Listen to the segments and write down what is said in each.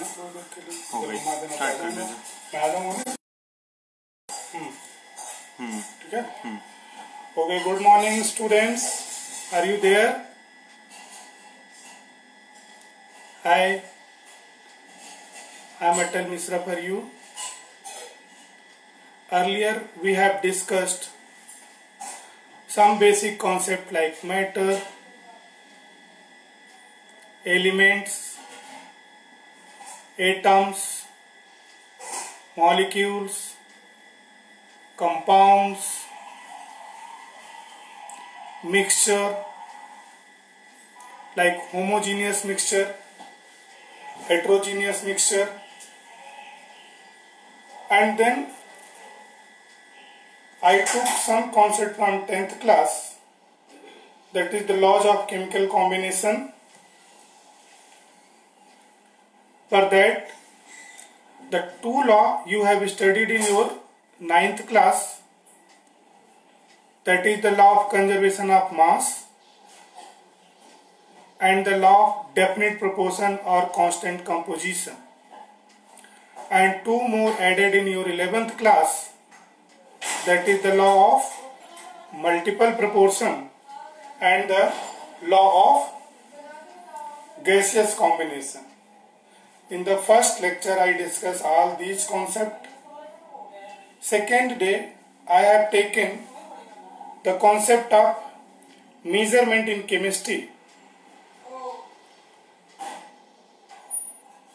हो गई, स्टार्ट कर देना। ठीक है। Okay, good morning students, are you there? Hi, I am Atal Mishra for you. Earlier we have discussed some basic concept like matter, elements, atoms, molecules, compounds, mixture like homogeneous mixture, heterogeneous mixture and then I took some concept from 10th class that is the laws of chemical combination for that the two law you have studied in your ninth class that is the law of conservation of mass and the law of definite proportion or constant composition and two more added in your 11th class that is the law of multiple proportion and the law of gaseous combination In the first lecture, I discuss all these concept Second day, I have taken the concept of measurement in chemistry.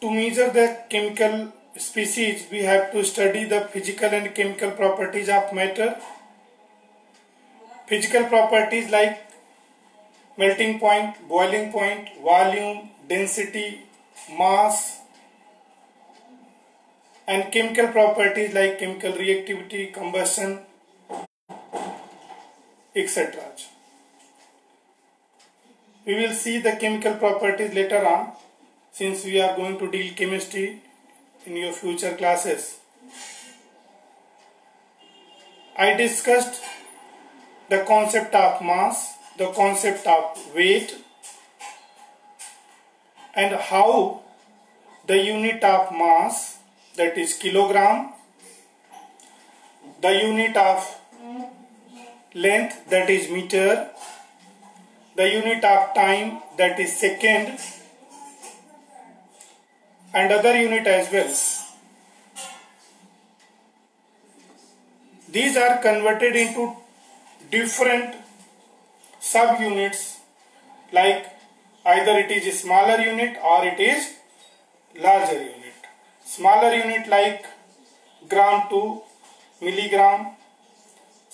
To measure the chemical species, we have to study the physical and chemical properties of matter. Physical properties like melting point, boiling point, volume, density, mass, and chemical properties like chemical reactivity, combustion, etc. We will see the chemical properties later on since we are going to deal chemistry in your future classes. I discussed the concept of mass, the concept of weight and how the unit of mass that is kilogram the unit of length that is meter the unit of time that is second and other unit as well these are converted into different subunits like either it is a smaller unit or it is larger unit smaller unit like gram to milligram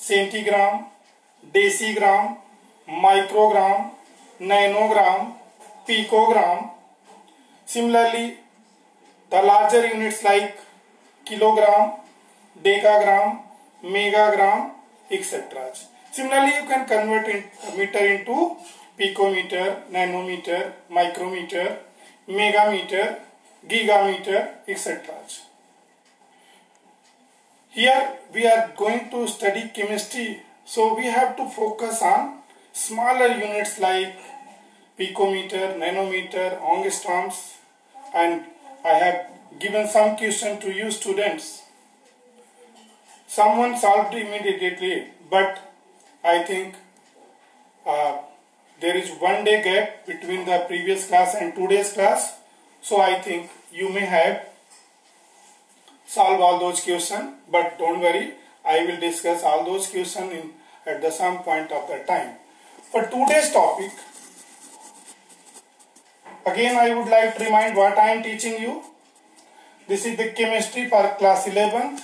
centigram decigram microgram nanogram picogram similarly the larger units like kilogram decagram megagram etc similarly you can convert in, meter into picometer nanometer micrometer megameter gigameter, etc. Here we are going to study chemistry, so we have to focus on smaller units like picometer, nanometer, angstroms and I have given some question to you students. Someone solved immediately but I think uh, there is one day gap between the previous class and today's class so I think you may have solved all those questions but don't worry I will discuss all those questions in, at the some point of the time. For today's topic again I would like to remind what I am teaching you. This is the chemistry for class 11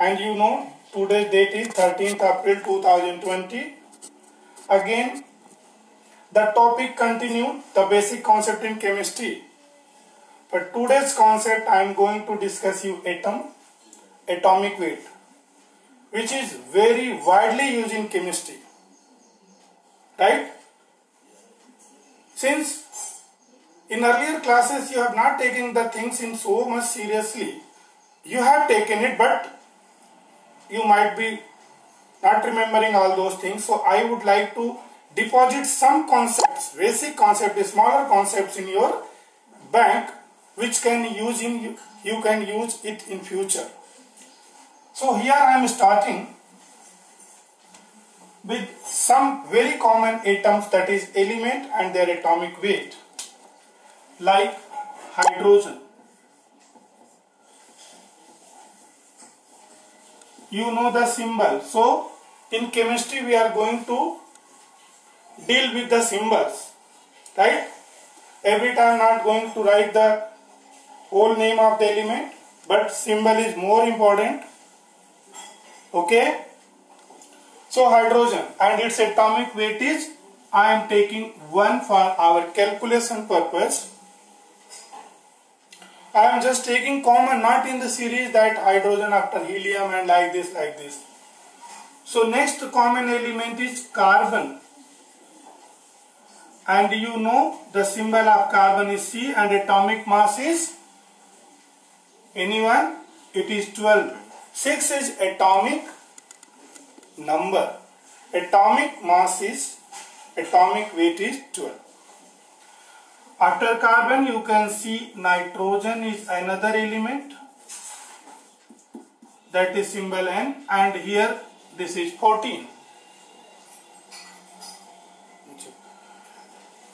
and you know today's date is 13th April 2020. Again the topic continued the basic concept in chemistry. But today's concept I am going to discuss you atom, atomic weight, which is very widely used in chemistry. Right? Since in earlier classes you have not taken the things in so much seriously, you have taken it but you might be not remembering all those things. So I would like to deposit some concepts, basic concepts, smaller concepts in your bank which can use in you can use it in future. So here I am starting with some very common atoms that is element and their atomic weight like hydrogen. You know the symbol. So in chemistry we are going to deal with the symbols right every time not going to write the whole name of the element but symbol is more important okay so hydrogen and its atomic weight is I am taking 1 for our calculation purpose I am just taking common not in the series that hydrogen after helium and like this like this so next common element is carbon and you know the symbol of carbon is C and atomic mass is anyone it is 12 6 is atomic number atomic mass is atomic weight is 12 after carbon you can see nitrogen is another element that is symbol N and here this is 14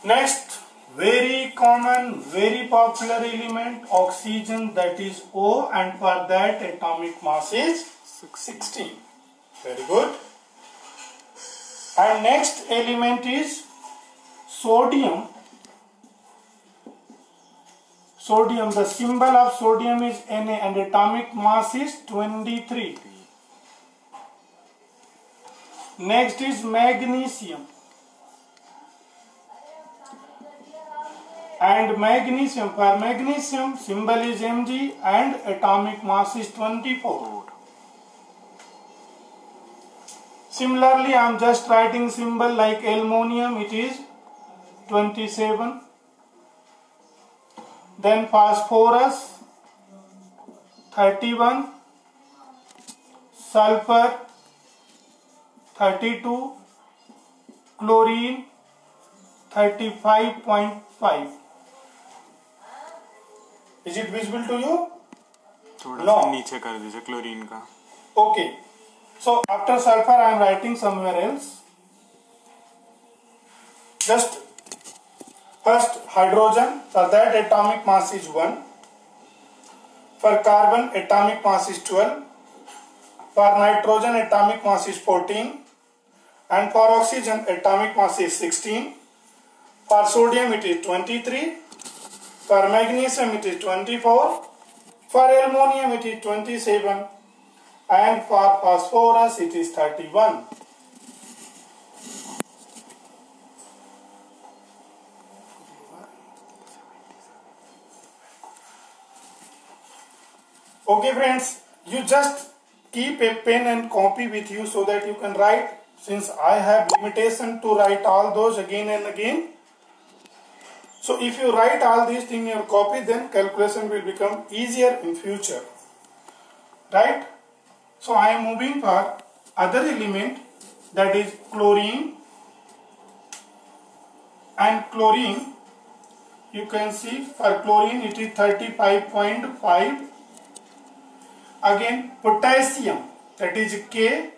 Next, very common, very popular element oxygen that is O and for that atomic mass is 16. Very good. And next element is sodium. Sodium, the symbol of sodium is Na and atomic mass is 23. Next is magnesium. and magnesium. For magnesium, symbol is Mg and atomic mass is 24. Similarly, I am just writing symbol like aluminium, it is 27. Then phosphorus, 31. Sulfur, 32. Chlorine, 35.5. Is it visible to you थोड़ा नीचे कर दीजिए chlorine का okay so after sulphur I am writing somewhere else just first hydrogen for that atomic mass is one for carbon atomic mass is twelve for nitrogen atomic mass is fourteen and for oxygen atomic mass is sixteen for sodium it is twenty three For magnesium it is 24, for aluminum it is 27 and for phosphorus it is 31. Okay friends, you just keep a pen and copy with you so that you can write since I have limitation to write all those again and again. So if you write all these things in your copy, then calculation will become easier in future. Right? So I am moving for other element that is chlorine and chlorine you can see for chlorine it is 35.5 again potassium that is K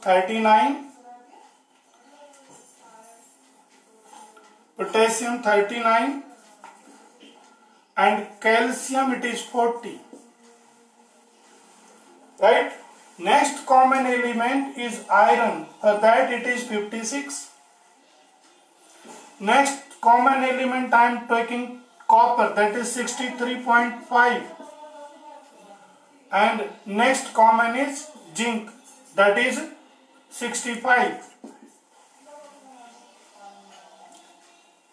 39 potassium 39 and calcium it is 40. Right? Next common element is iron, for that it is 56. Next common element I am taking copper, that is 63.5, and next common is zinc, that is 65.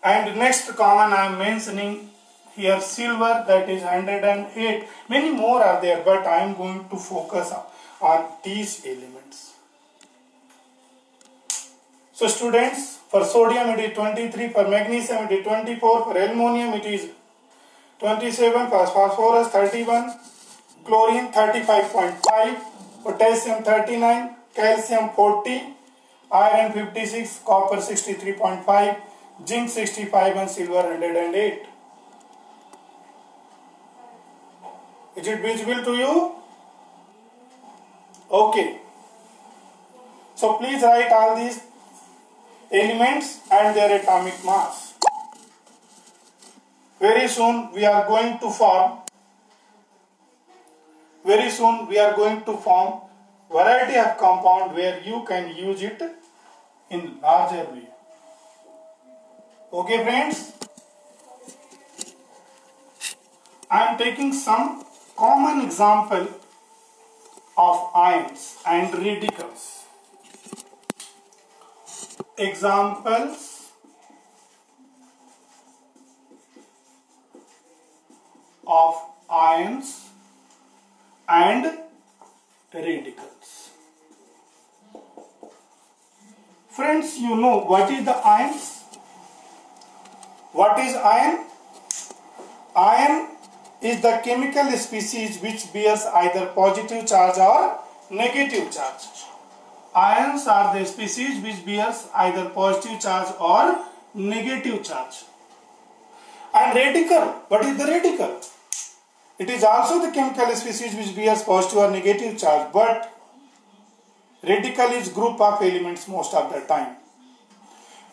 and next common I am mentioning here silver that is 108 many more are there but I am going to focus on these elements so students for sodium it is 23 for magnesium it is 24 for aluminum it is 27 for phosphorus 31 chlorine 35.5 potassium 39 calcium 40 iron 56 copper 63.5 zinc 65 and silver 108 is it visible to you okay so please write all these elements and their atomic mass very soon we are going to form very soon we are going to form variety of compound where you can use it in larger way Okay friends, I am taking some common example of ions and radicals. Examples of ions and radicals. Friends, you know what is the ions? What is iron? Iron is the chemical species which bears either positive charge or negative charge. Ions are the species which bears either positive charge or negative charge. And radical, what is the radical? It is also the chemical species which bears positive or negative charge but radical is group of elements most of the time.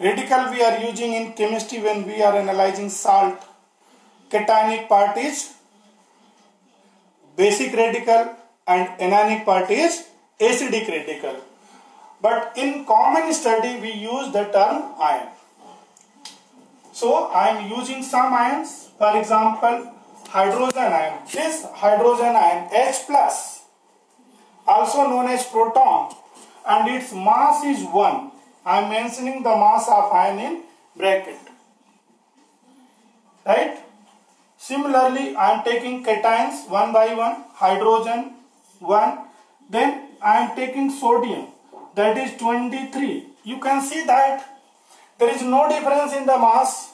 Radical we are using in chemistry when we are analyzing salt. Cationic part is basic radical and anionic part is acidic radical. But in common study we use the term ion. So I am using some ions for example hydrogen ion. This hydrogen ion H plus also known as proton and its mass is 1 I am mentioning the mass of ion in bracket. Right? Similarly, I am taking cations one by one, hydrogen 1. Then I am taking sodium that is 23. You can see that there is no difference in the mass.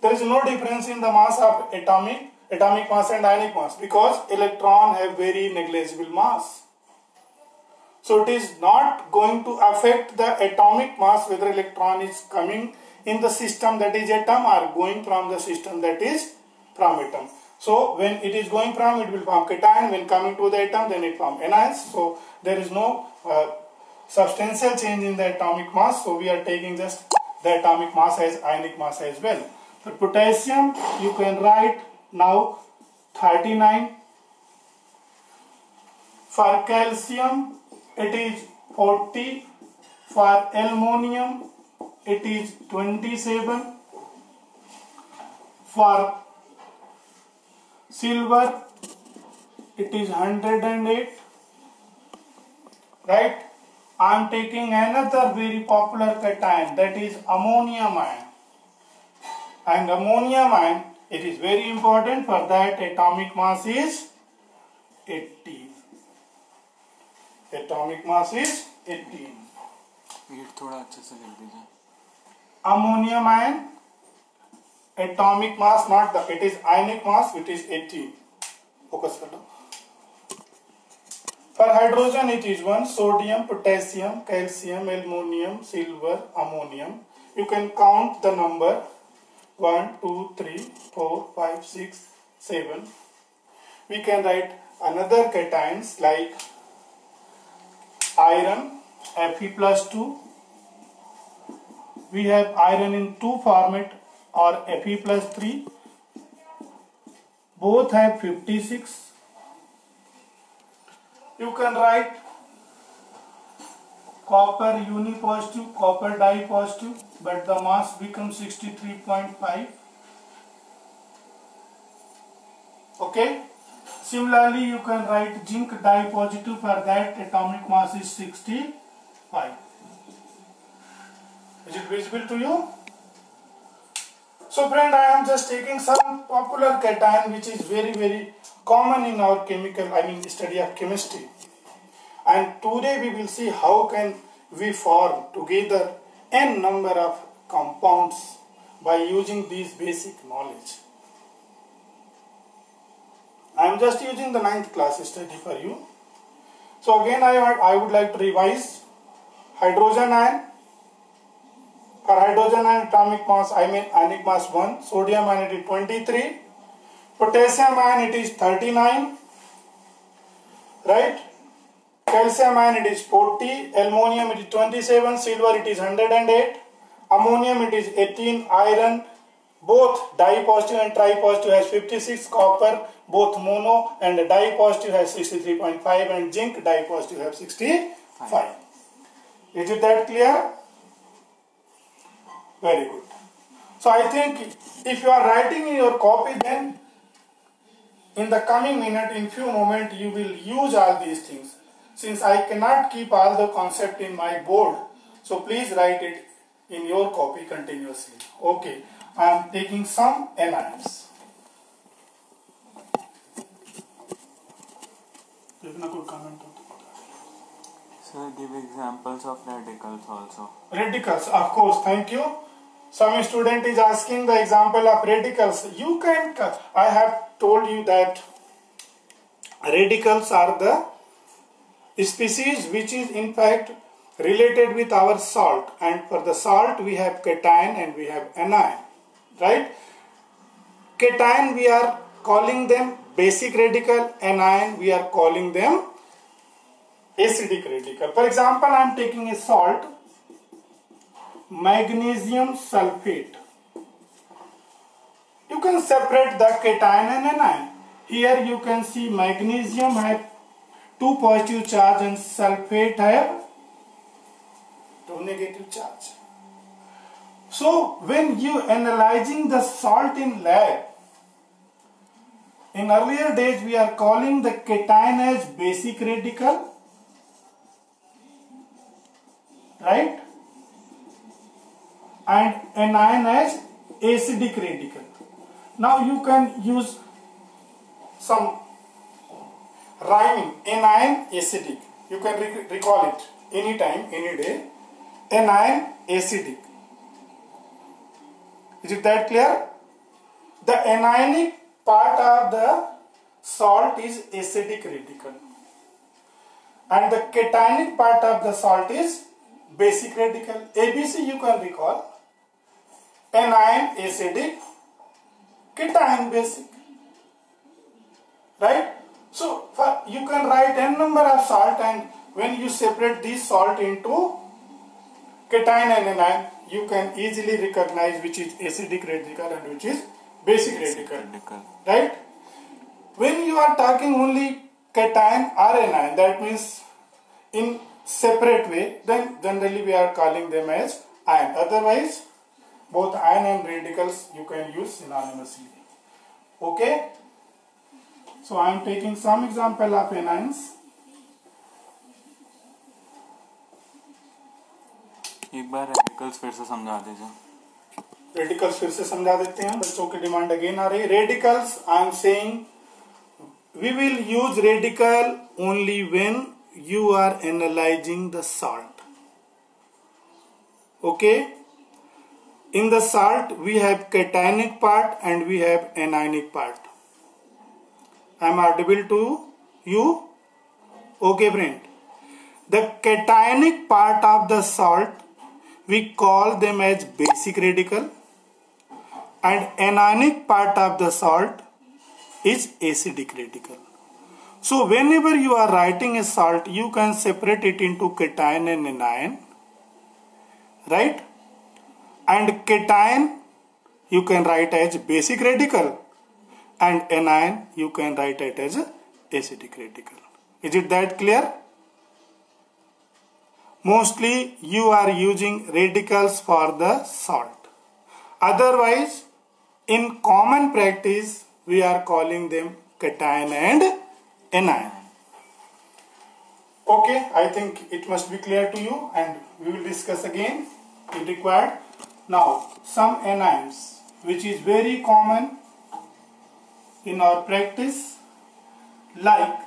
There is no difference in the mass of atomic, atomic mass and ionic mass because electron have very negligible mass. So it is not going to affect the atomic mass whether electron is coming in the system that is atom or going from the system that is from atom. So when it is going from it will form cation, when coming to the atom then it form anions. So there is no uh, substantial change in the atomic mass. So we are taking just the atomic mass as ionic mass as well. For potassium you can write now 39 for calcium it is 40 for aluminium it is 27 for silver it is 108 right I am taking another very popular cation that is ammonium ion and ammonium ion it is very important for that atomic mass is 18. Atomic mass is 18 ये थोड़ा अच्छे से लिख दीजिए ammonium ion atomic mass not the it is ionic mass which is 18 focus कर लो पर hydrogen it is one sodium potassium calcium aluminium silver ammonium you can count the number 1 2 3 4 5 6 7 we can write another cations like iron Fe plus 2. We have iron in two format or Fe plus 3. Both have 56. You can write copper uni positive copper di positive but the mass becomes 63.5. Okay. Similarly, you can write zinc positive for that atomic mass is 65. Is it visible to you? So friend, I am just taking some popular cation which is very very common in our chemical, I mean study of chemistry. And today we will see how can we form together n number of compounds by using these basic knowledge. I am just using the ninth class study for you. So again I, I would like to revise hydrogen ion. For hydrogen ion atomic mass I mean ionic mass 1, sodium ion it is 23, potassium ion it is 39, right? Calcium ion it is 40, aluminium it is 27, silver it is 108, ammonium it is 18, iron both dipositive and tripositive has 56 copper, both mono and dipositive has 63.5 and zinc dipositive have 65. Is it that clear? Very good. So I think if you are writing in your copy then in the coming minute, in few moment you will use all these things. Since I cannot keep all the concept in my board, so please write it in your copy continuously. Okay. I'm taking some alliance. Sir, give examples of radicals also. Radicals, of course, thank you. Some student is asking the example of radicals. You can, I have told you that radicals are the species which is in fact related with our salt and for the salt we have cation and we have anion right cation we are calling them basic radical anion we are calling them acidic radical for example i am taking a salt magnesium sulfate you can separate the cation and anion here you can see magnesium have two positive charge and sulfate have two negative charge So when you analyzing the salt in lab, in earlier days we are calling the cation as basic radical, right? And anion as acidic radical. Now you can use some rhyming anion acidic. You can re recall it anytime, any day. Anion acidic is it that clear? The anionic part of the salt is acidic radical and the cationic part of the salt is basic radical. ABC you can recall anion acidic cation basic right so for, you can write n number of salt and when you separate this salt into cation and anion you can easily recognize which is acidic radical and which is basic radical, radical. Right? When you are talking only cation or anion, that means in separate way, then generally we are calling them as ion. Otherwise, both ion and radicals you can use synonymously. Okay? So I am taking some example of anions. एक बार radicals फिर से समझा दीजिए radicals फिर से समझा देते हैं बच्चों की डिमांड अगेन आ रही है radicals I am saying we will use radical only when you are analysing the salt okay in the salt we have cationic part and we have anionic part I am audible to you okay friend the cationic part of the salt we call them as basic radical and anionic part of the salt is acidic radical. So whenever you are writing a salt, you can separate it into cation and anion, right? And cation you can write as basic radical and anion you can write it as acidic radical. Is it that clear? mostly you are using radicals for the salt. Otherwise, in common practice, we are calling them cation and anion. Okay, I think it must be clear to you and we will discuss again if required. Now, some anions which is very common in our practice like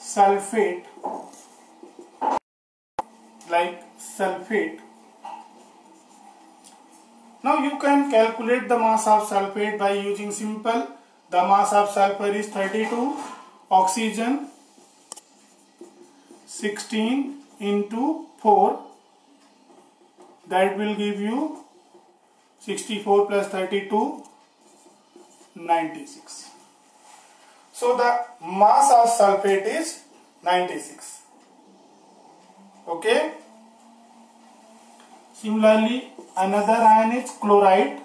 sulfate like sulfate. Now you can calculate the mass of sulfate by using simple. The mass of sulfur is 32, oxygen 16 into 4 that will give you 64 plus 32 96 so the mass of sulfate is 96 okay similarly another ion is chloride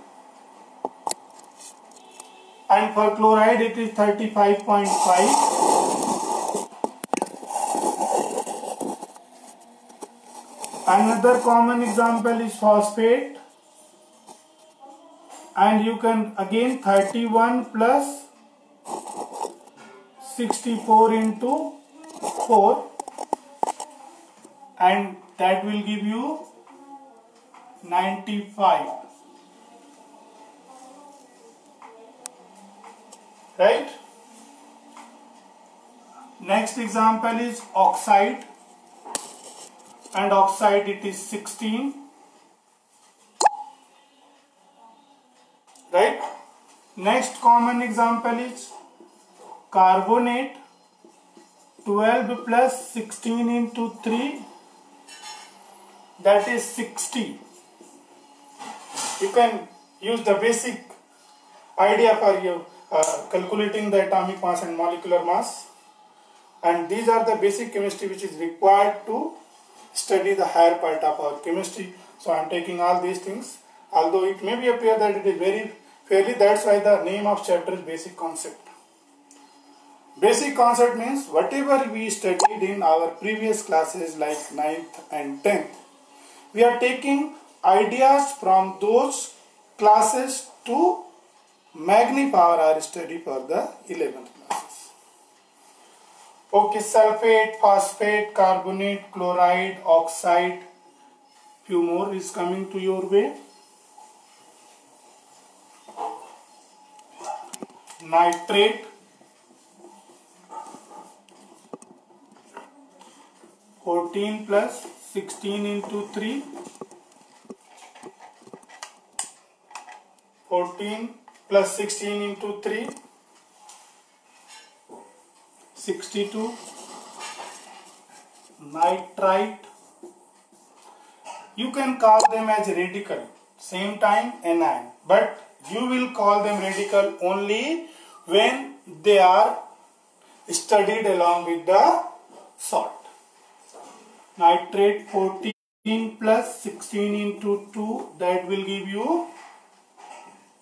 and for chloride it is 35.5 another common example is phosphate and you can again 31 plus 64 into 4 and that will give you 95 right next example is oxide and oxide it is 16 right next common example is carbonate 12 plus 16 into 3 that is 60 you can use the basic idea for you uh, calculating the atomic mass and molecular mass and these are the basic chemistry which is required to study the higher part of our chemistry so I am taking all these things although it may be appear that it is very fairly that's why the name of chapter is basic concept basic concept means whatever we studied in our previous classes like 9th and 10th we are taking ideas from those classes to magnify our study for the 11th classes. Okay, sulfate, phosphate, carbonate, chloride, oxide, few more is coming to your way. Nitrate, fourteen plus 16 into 3 14 plus 16 into 3 62 nitrite you can call them as radical same time anion but you will call them radical only when they are studied along with the salt nitrate 14 plus 16 into 2 that will give you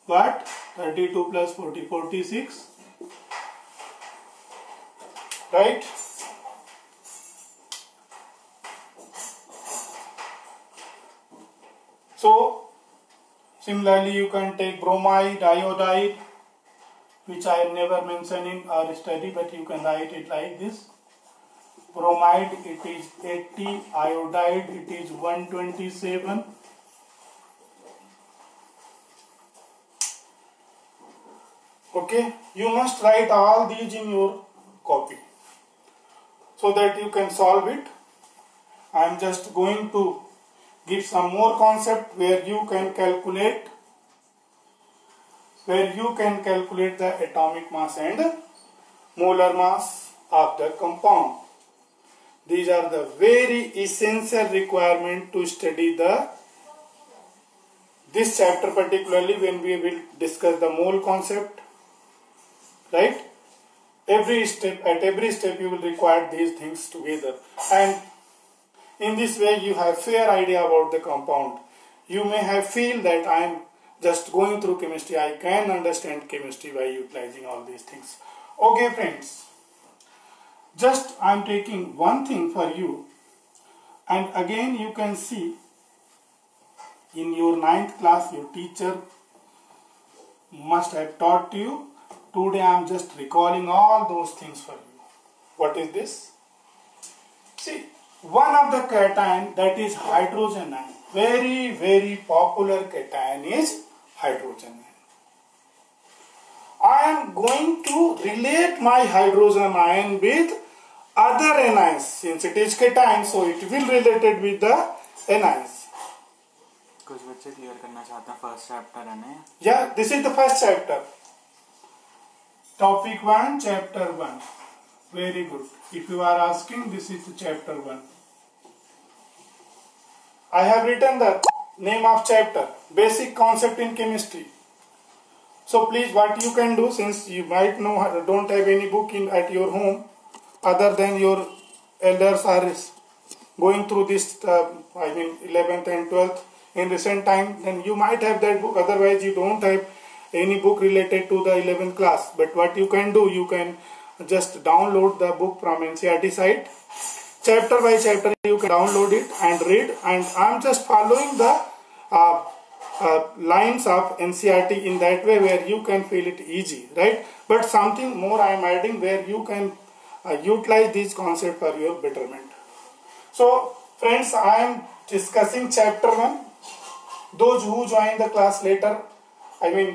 what 32 plus 40 46 right so similarly you can take bromide iodide which I never mentioned in our study but you can write it like this bromide it is 80 iodide it is 127 okay you must write all these in your copy so that you can solve it I am just going to give some more concept where you can calculate where you can calculate the atomic mass and molar mass of the compound these are the very essential requirement to study the this chapter particularly when we will discuss the mole concept. Right? Every step, at every step you will require these things together. And in this way you have fair idea about the compound. You may have feel that I am just going through chemistry. I can understand chemistry by utilizing all these things. Okay friends. Just I am taking one thing for you and again you can see in your ninth class your teacher must have taught you. Today I am just recalling all those things for you. What is this? See, one of the cation that is hydrogen ion, very very popular cation is hydrogen ion. I am going to relate my hydrogen ion with other anions since it is cation so it will related with the anions कुछ बच्चे clear करना चाहते हैं first chapter है ना yeah this is the first chapter topic 1 chapter 1 very good if you are asking this is the chapter 1 I have written the name of chapter basic concept in chemistry So please what you can do since you might know don't have any book in at your home other than your elders are going through this, uh, I mean, 11th and 12th in recent time, then you might have that book. Otherwise, you don't have any book related to the 11th class. But what you can do, you can just download the book from NCRT site. Chapter by chapter, you can download it and read. And I'm just following the uh, uh, lines of NCRT in that way where you can feel it easy, right? But something more I'm adding where you can uh, utilize this concept for your betterment so friends i am discussing chapter 1 those who join the class later i mean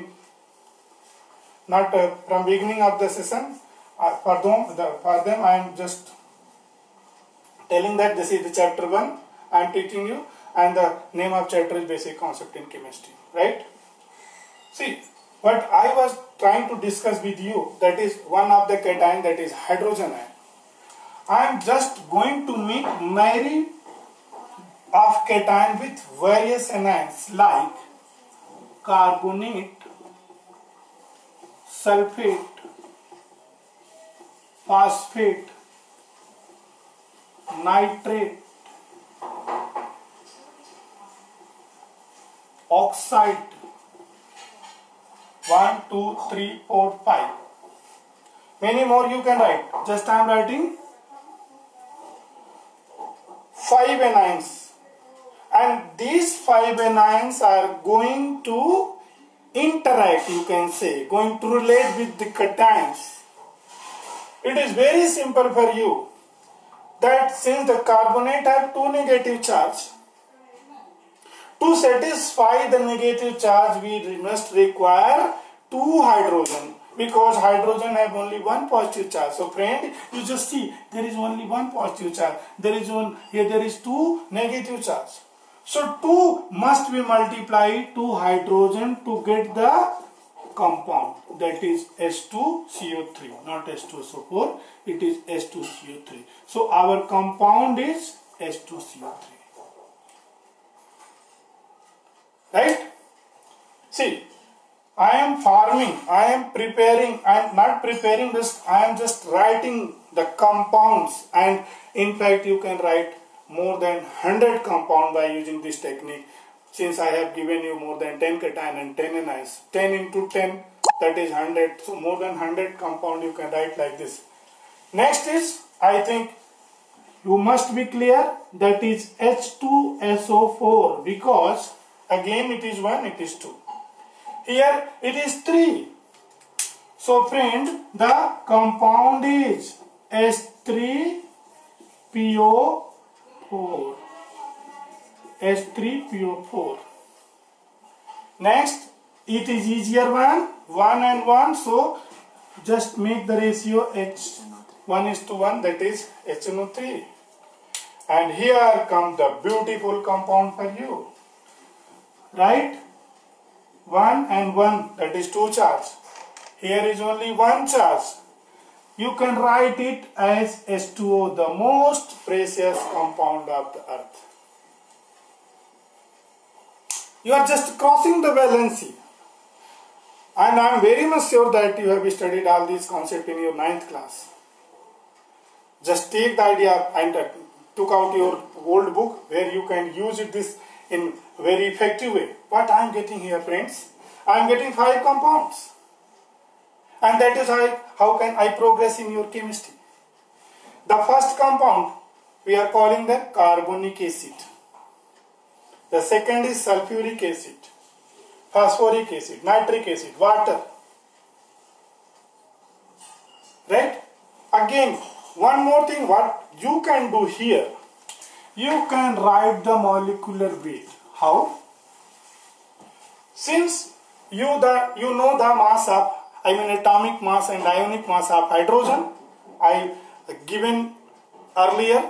not uh, from beginning of the session uh, for them the, for them i am just telling that this is the chapter 1 i am teaching you and the name of chapter is basic concept in chemistry right see what i was trying to discuss with you that is one of the cation that is hydrogen ion. I am just going to make marry of cation with various anions like carbonate, sulfate, phosphate, nitrate, oxide, 1, 2, 3, 4, 5. Many more you can write. Just I am writing 5 anions. And these 5 anions are going to interact, you can say, going to relate with the cations. It is very simple for you that since the carbonate have two negative charge, to satisfy the negative charge, we must require two hydrogen because hydrogen have only one positive charge. So friend, you just see there is only one positive charge. There is one here. There is two negative charge. So two must be multiplied to hydrogen to get the compound that is H2CO3 not H2SO4 it is H2CO3 so our compound is H2CO3 Right? See, I am farming, I am preparing, I am not preparing this, I am just writing the compounds and in fact you can write more than 100 compound by using this technique since I have given you more than 10 cation and 10 anions. 10 into 10 that is 100 so more than 100 compound you can write like this. Next is I think you must be clear that is H2SO4 because Again it is 1, it is 2. Here it is 3. So friend, the compound is S3PO4. S3PO4. Next, it is easier one. 1 and 1. So just make the ratio H 1 is to 1 that is HNO3. And here comes the beautiful compound for you right 1 and 1 that is 2 charge here is only one charge you can write it as H2O the most precious compound of the earth you are just crossing the valency, and I am very much sure that you have studied all these concepts in your ninth class. Just take the idea and uh, took out your old book where you can use this in very effective way. What I am getting here friends? I am getting 5 compounds. And that is how, how can I progress in your chemistry. The first compound we are calling the carbonic acid. The second is sulfuric acid, phosphoric acid, nitric acid, water. Right? Again, one more thing what you can do here. You can write the molecular weight. How? Since you the you know the mass of I mean atomic mass and ionic mass of hydrogen, I given earlier.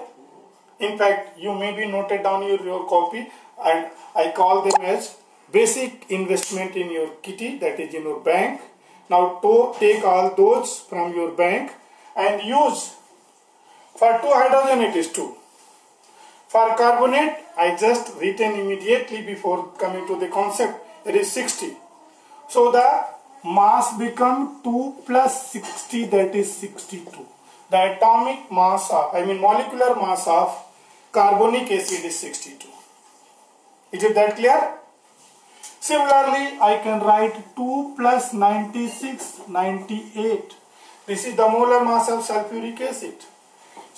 In fact, you may be noted down your, your copy and I call them as basic investment in your kitty that is in your bank. Now to take all those from your bank and use for two hydrogen it is two For carbonate, I just written immediately before coming to the concept, it is 60. So the mass become 2 plus 60 that is 62. The atomic mass of, I mean molecular mass of carbonic acid is 62. Is it that clear? Similarly, I can write 2 plus 96, 98. This is the molar mass of sulfuric acid.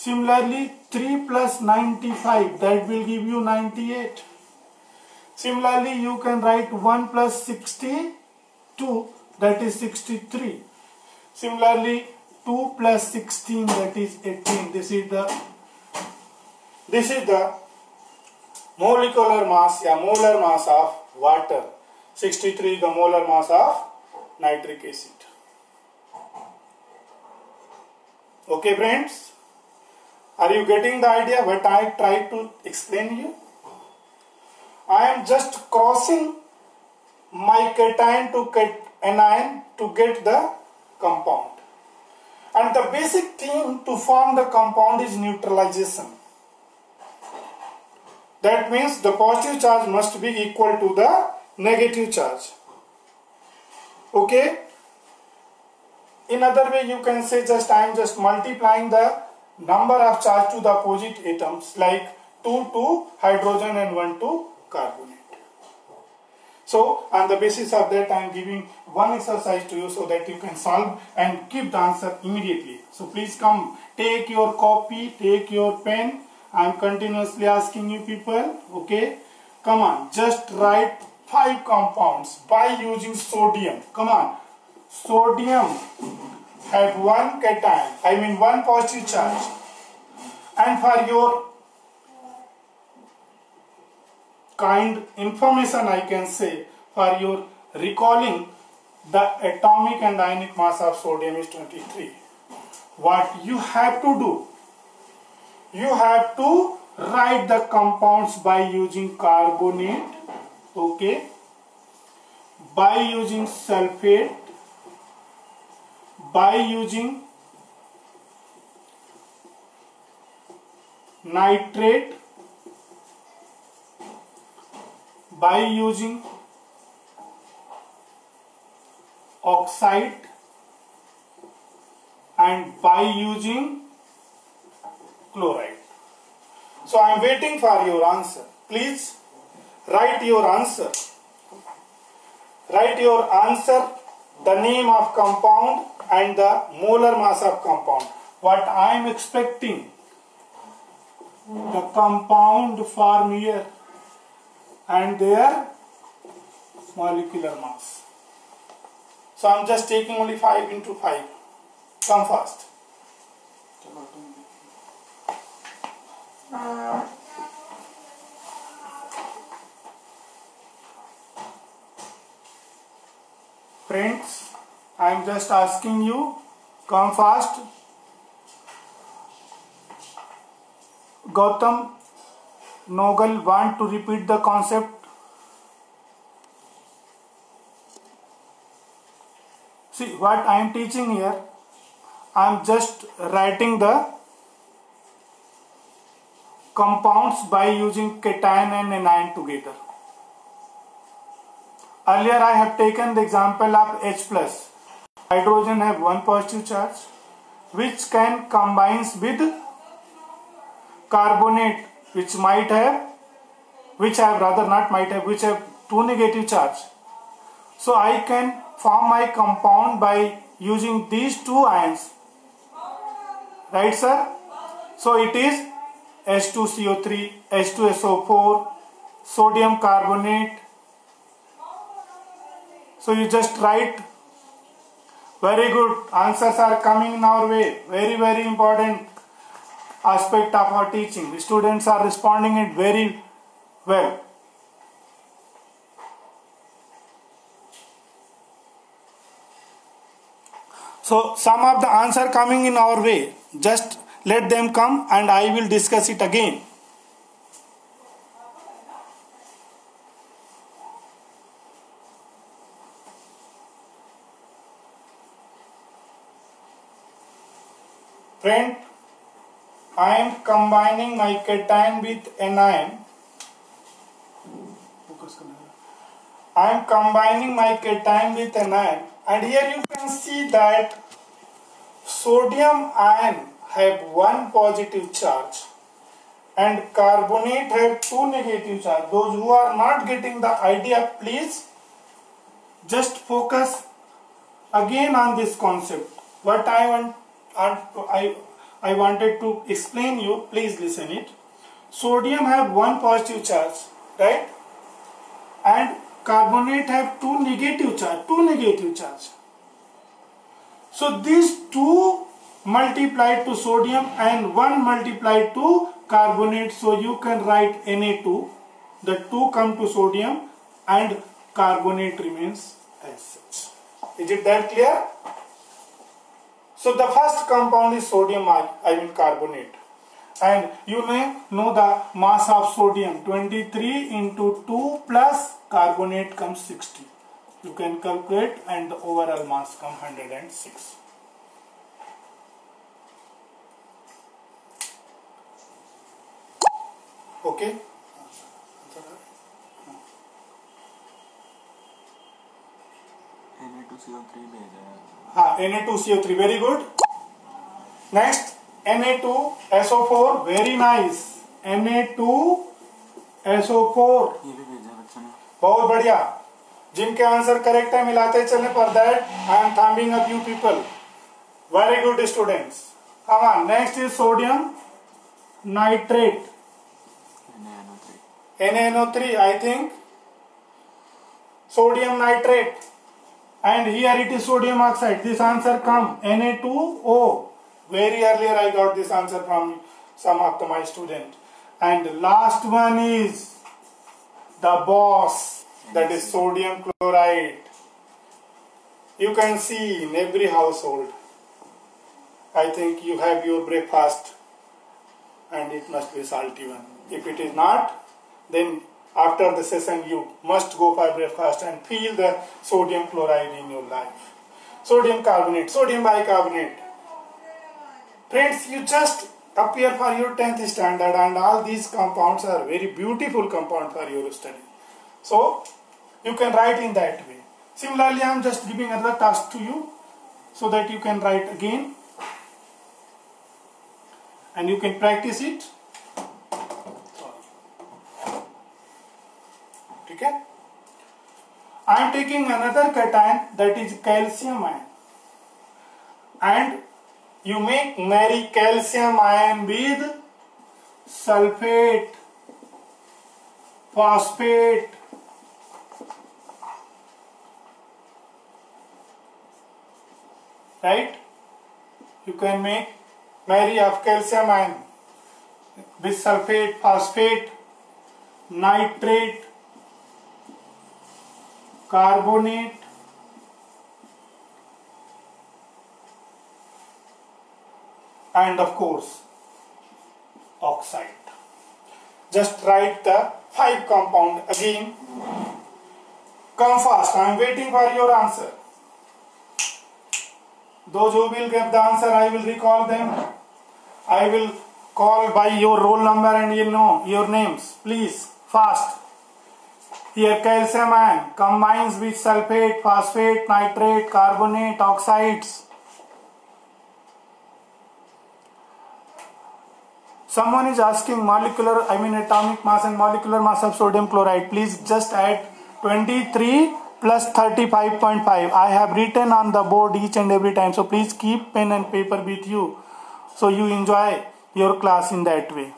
Similarly, 3 plus 95, that will give you 98. Similarly, you can write 1 plus 62, that is 63. Similarly, 2 plus 16, that is 18. This is the, this is the molecular mass, yeah, molar mass of water. 63 is the molar mass of nitric acid. Okay, friends? Are you getting the idea what I tried to explain you? I am just crossing my cation to cat anion to get the compound. And the basic thing to form the compound is neutralization. That means the positive charge must be equal to the negative charge. Okay? In other way you can say just I am just multiplying the number of charge to the opposite atoms like 2 to hydrogen and 1 to carbonate. So on the basis of that I am giving one exercise to you so that you can solve and keep the answer immediately. So please come take your copy, take your pen. I am continuously asking you people okay come on just write 5 compounds by using sodium. Come on sodium have one cation, I mean one positive charge. And for your kind information I can say, for your recalling, the atomic and ionic mass of sodium is 23. What you have to do? You have to write the compounds by using carbonate, okay, by using sulfate, by using nitrate by using oxide and by using chloride. So I am waiting for your answer. Please write your answer. Write your answer, the name of compound and the molar mass of compound. What I am expecting the compound form here and their molecular mass. So I am just taking only 5 into 5. Come fast. Friends, I am just asking you come fast Gautam Nogal want to repeat the concept see what I am teaching here I am just writing the compounds by using cation and anion together earlier I have taken the example of H plus Hydrogen have one positive charge which can combines with carbonate which might have which have rather not might have which have two negative charge. So I can form my compound by using these two ions. Right sir? So it is H2CO3, H2SO4, sodium carbonate. So you just write very good. Answers are coming in our way. Very, very important aspect of our teaching. The students are responding it very well. So some of the answer coming in our way. Just let them come and I will discuss it again. Friend, I am combining my cation with anion. I am combining my cation with anion and here you can see that sodium ion have one positive charge and carbonate have two negative charge. Those who are not getting the idea please just focus again on this concept. What I want I I wanted to explain you please listen it sodium have one positive charge right and carbonate have two negative charge two negative charge so these two multiplied to sodium and one multiplied to carbonate so you can write Na2 the two come to sodium and carbonate remains as such is it that clear so the first compound is sodium iron carbonate. And you may know the mass of sodium 23 into 2 plus carbonate comes 60. You can calculate and the overall mass comes 106. Okay. हाँ N A two C O three very good next N A two S O four very nice N A two S O four बहुत बढ़िया जिनके answer correct है मिलाते चलने पर that I am thumbing up you people very good students हाँ next is sodium nitrate NaNO3 I think sodium nitrate and here it is sodium oxide this answer come Na2O very earlier I got this answer from some of the, my student and last one is the boss that is sodium chloride you can see in every household I think you have your breakfast and it must be salty one if it is not then after the session you must go for breakfast and feel the sodium chloride in your life sodium carbonate sodium bicarbonate friends you just appear for your 10th standard and all these compounds are very beautiful compound for your study so you can write in that way similarly i am just giving another task to you so that you can write again and you can practice it Okay. I am taking another cation, that is calcium ion, and you may marry calcium ion with sulfate, phosphate, right? You can make marry of calcium ion with sulfate, phosphate, nitrate, carbonate and of course oxide just write the five compound again come fast i am waiting for your answer those who will give the answer i will recall them i will call by your roll number and you know your names please fast Here calcium ion combines with sulfate, phosphate, nitrate, carbonate, oxides. Someone is asking molecular, I mean atomic mass and molecular mass of sodium chloride. Please just add 23 plus 35.5. I have written on the board each and every time. So please keep pen and paper with you. So you enjoy your class in that way.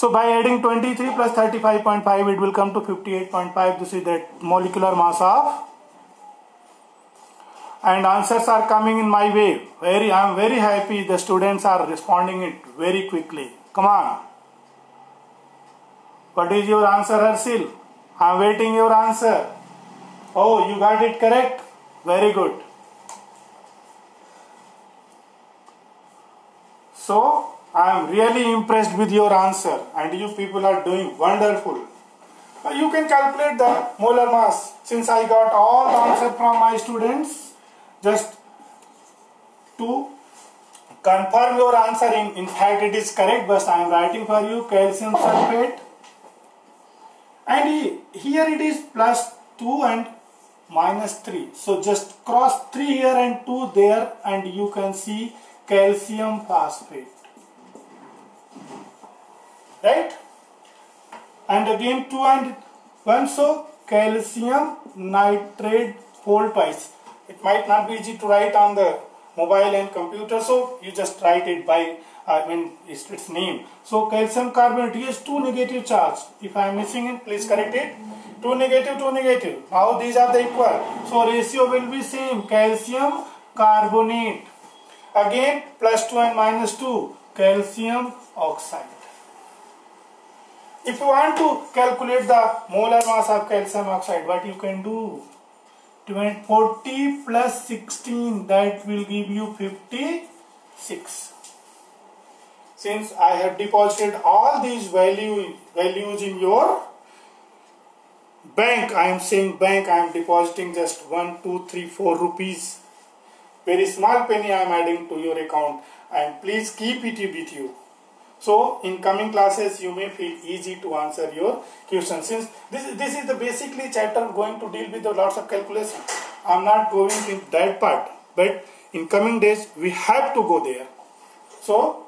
So by adding 23 plus 35.5 it will come to 58.5 this is the molecular mass of and answers are coming in my way very I am very happy the students are responding it very quickly come on what is your answer Harsil I am waiting your answer oh you got it correct very good so I am really impressed with your answer and you people are doing wonderful. You can calculate the molar mass since I got all the answer from my students. Just to confirm your answer in, in fact it is correct but I am writing for you calcium sulfate and here it is plus 2 and minus 3 so just cross 3 here and 2 there and you can see calcium phosphate right and again 2 and 1 so calcium nitrate fold twice it might not be easy to write on the mobile and computer so you just write it by I mean it's, its name so calcium carbonate is two negative charge if I am missing it please correct it two negative two negative now these are the equal so ratio will be same calcium carbonate again plus 2 and minus 2 calcium oxide if you want to calculate the molar mass of calcium oxide what you can do 40 plus 16 that will give you 56 since I have deposited all these value values in your bank I am saying bank I am depositing just 1 2 3 4 rupees very small penny I am adding to your account and please keep it with you so in coming classes, you may feel easy to answer your questions. Since this this is the basically chapter going to deal with the lots of calculations. I'm not going in that part, but in coming days we have to go there. So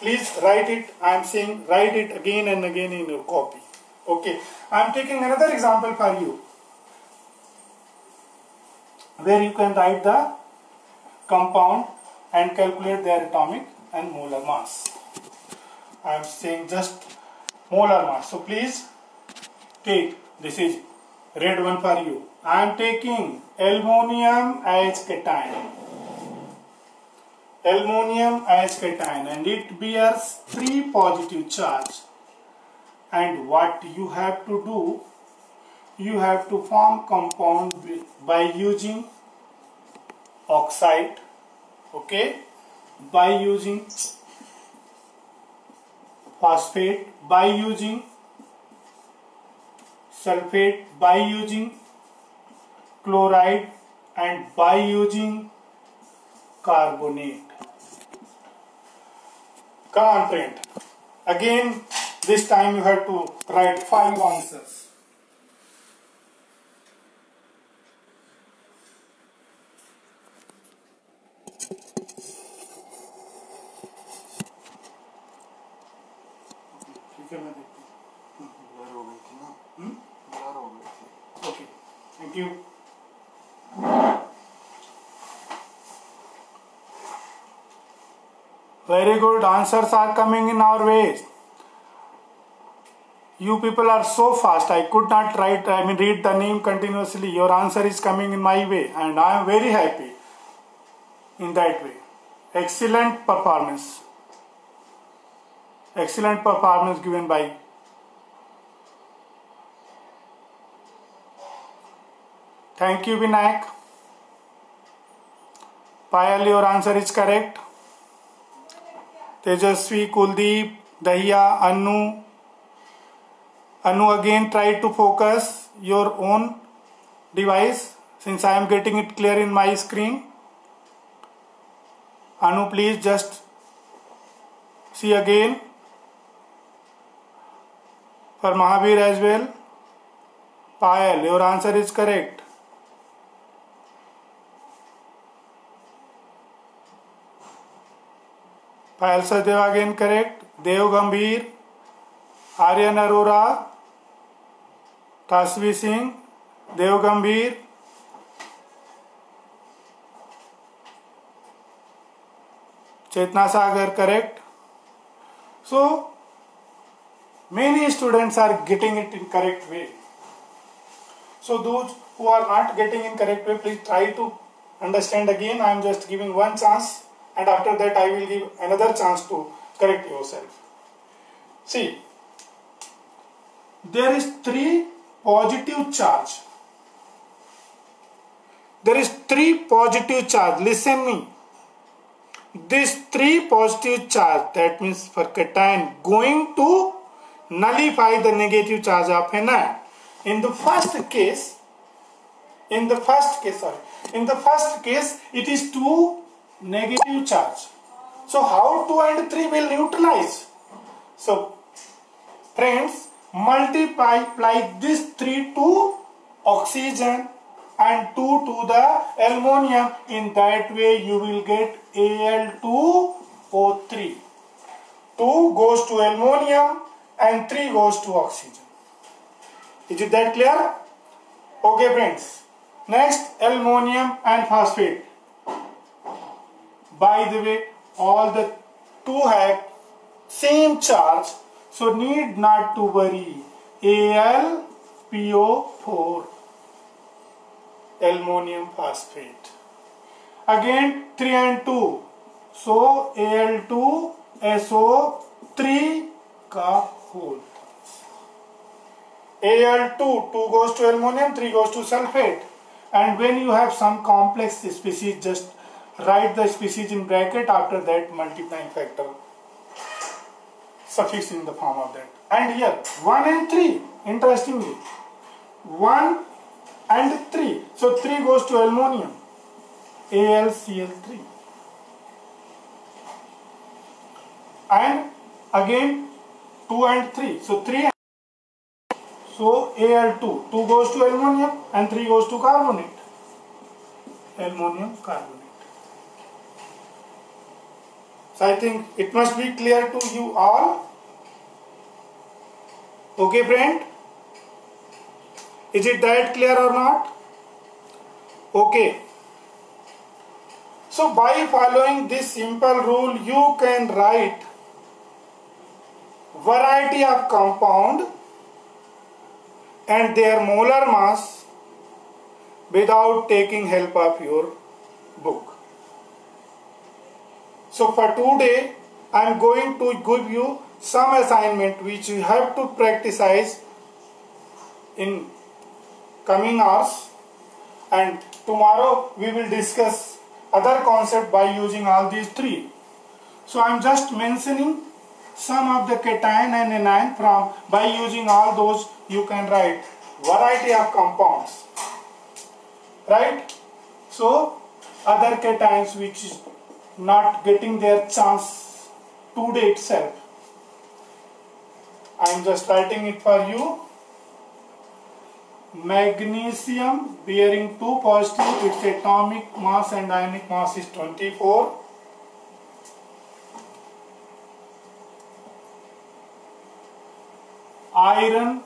please write it. I'm saying write it again and again in your copy. Okay. I'm taking another example for you, where you can write the compound and calculate their atomic and molar mass. I am saying just molar mass. So please take this is red one for you. I am taking aluminium as cation. Aluminium as cation and it bears three positive charge. And what you have to do, you have to form compound by using oxide, okay, by using phosphate by using sulfate by using chloride and by using carbonate. Come on, print. Again, this time you have to write five answers. Very good. Answers are coming in our way You people are so fast. I could not write, I mean, read the name continuously. Your answer is coming in my way, and I am very happy in that way. Excellent performance. Excellent performance given by Thank you, Vinayak. Payal, your answer is correct. Tejaswi Kuldeep Dahiya Anu Anu again try to focus your own device since I am getting it clear in my screen Anu please just see again for Mahavir as well Payal your answer is correct पायलस देवागेन correct Dev Gambhir Aryan Arora Tasvi Singh Dev Gambhir Chetna Sagar correct so many students are getting it in correct way so those who are not getting in correct way please try to understand again I am just giving one chance and after that I will give another chance to correct yourself. See, there is three positive charge. There is three positive charge. Listen me. This three positive charge, that means for cation, going to nullify the negative charge of anion. In the first case, in the first case, sorry, in the first case, it is two negative charge. So how 2 and 3 will neutralize? So friends multiply this 3 to oxygen and 2 to the aluminum. In that way you will get Al2O3. 2 goes to aluminum and 3 goes to oxygen. Is it that clear? Okay friends. Next, aluminum and phosphate. By the way, all the two have same charge, so need not to worry. AlPO4 aluminium phosphate. Again 3 and 2. So Al2SO3 ka whole Al2, 2 goes to aluminium, 3 goes to sulfate. And when you have some complex species, just write the species in bracket after that multiplying factor suffix in the form of that and here 1 and 3 interestingly 1 and 3 so 3 goes to aluminum AlCl3 and again 2 and 3 so 3 so Al2 2 goes to aluminum and 3 goes to carbonate aluminum carbonate so I think it must be clear to you all. Okay friend? Is it that clear or not? Okay. So by following this simple rule you can write variety of compound and their molar mass without taking help of your book. So for today, I am going to give you some assignment which you have to practice in coming hours and tomorrow we will discuss other concept by using all these three. So I am just mentioning some of the cation and anion from by using all those you can write variety of compounds right so other cations which not getting their chance today itself. I am just writing it for you. Magnesium bearing two positive, its atomic mass and ionic mass is 24. Iron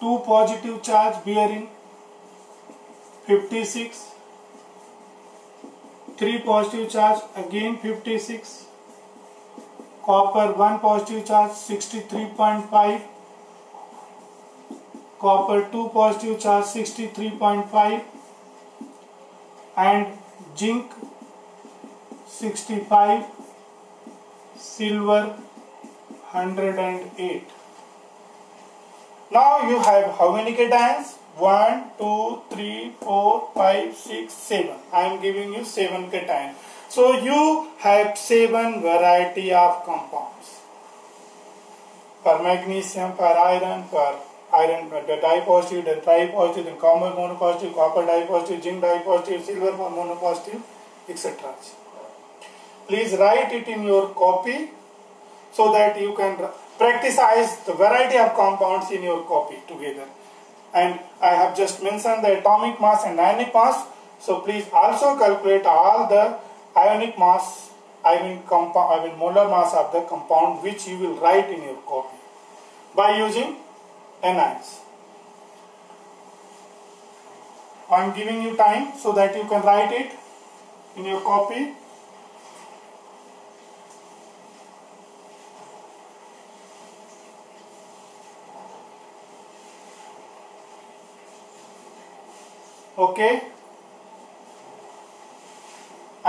two positive charge bearing 56 three positive charge again 56 copper one positive charge 63.5 copper two positive charge 63.5 and zinc 65 silver 108 now you have how many cations one two three four five six seven i am giving you seven time. so you have seven variety of compounds for magnesium for iron for iron the dipositive then tripositive then copper monopositive copper dipositive zinc dipositive silver monopositive etc please write it in your copy so that you can practice the variety of compounds in your copy together and I have just mentioned the atomic mass and ionic mass. So please also calculate all the ionic mass, I mean, compound, I mean molar mass of the compound which you will write in your copy by using anions. I am giving you time so that you can write it in your copy. okay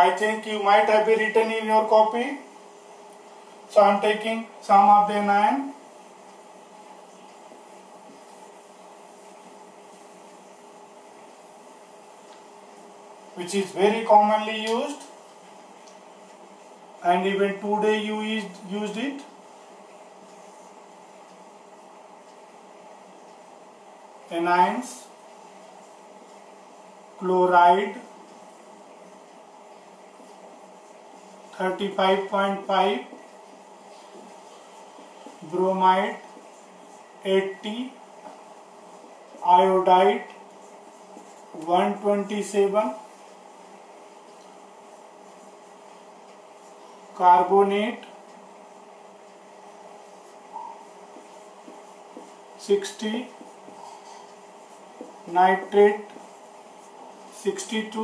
I think you might have been written in your copy so I am taking some of the 9 which is very commonly used and even today you used it Nines. Chloride 35.5 bromide 80 iodide 127 carbonate 60 nitrate 62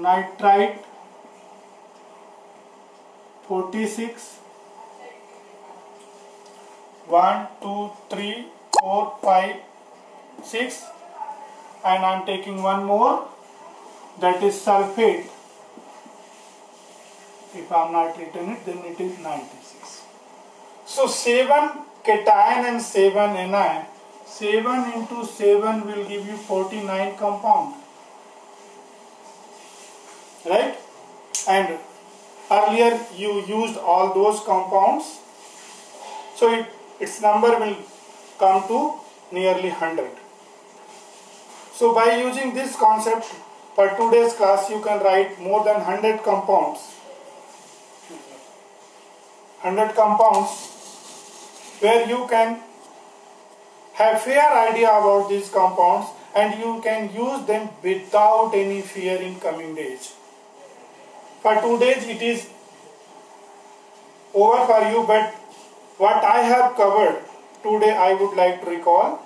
nitrite 46 1 2 3 4 5 6 and I am taking one more that is sulfate if I am not written it then it is 96 so 7 cation and 7 anion 7 into 7 will give you 49 compound right and earlier you used all those compounds so it, its number will come to nearly 100 so by using this concept for today's class you can write more than 100 compounds 100 compounds where you can have fair idea about these compounds and you can use them without any fear in coming days. For two days it is over for you but what I have covered today I would like to recall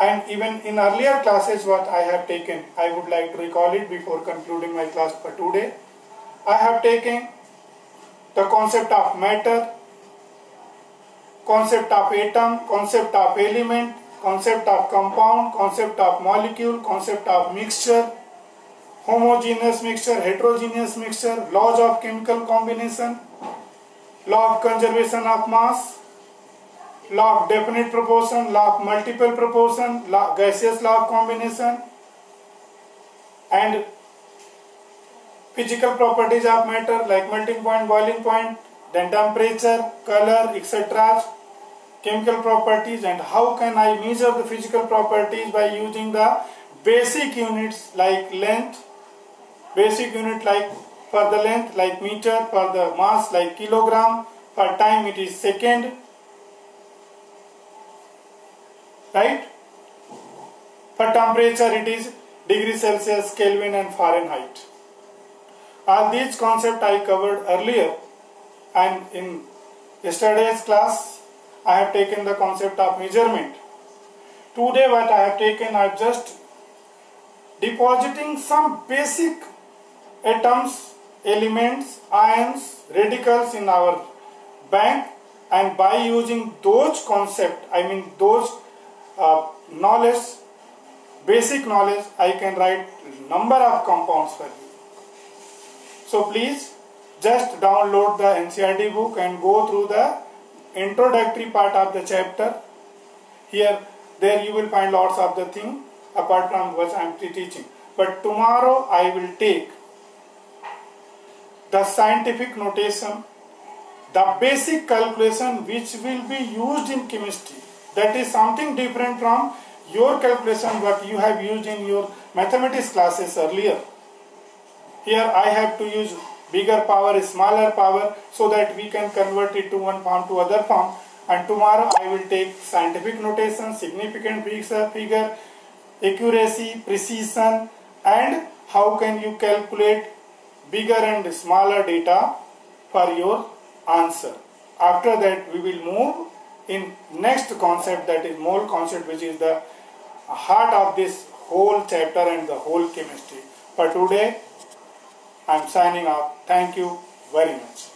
and even in earlier classes what I have taken I would like to recall it before concluding my class for today. I have taken the concept of matter, concept of atom concept of element concept of compound concept of molecule concept of mixture homogeneous mixture heterogeneous mixture laws of chemical combination law of conservation of mass law of definite proportion law of multiple proportion law, gaseous law of combination and physical properties of matter like melting point boiling point then temperature color etc chemical properties and how can I measure the physical properties by using the basic units like length, basic unit like for the length like meter, for the mass like kilogram, for time it is second, right? For temperature it is degree Celsius, Kelvin and Fahrenheit. All these concepts I covered earlier and in yesterday's class I have taken the concept of measurement. Today what I have taken I have just depositing some basic atoms, elements, ions, radicals in our bank and by using those concept, I mean those uh, knowledge, basic knowledge, I can write number of compounds for you. So please just download the NCRT book and go through the introductory part of the chapter. Here, there you will find lots of the thing apart from what I am teaching. But tomorrow I will take the scientific notation, the basic calculation which will be used in chemistry. That is something different from your calculation what you have used in your mathematics classes earlier. Here I have to use bigger power, smaller power so that we can convert it to one form to other form and tomorrow I will take scientific notation, significant figure, accuracy, precision and how can you calculate bigger and smaller data for your answer. After that we will move in next concept that is mole concept which is the heart of this whole chapter and the whole chemistry. For today I am signing off. Thank you very much.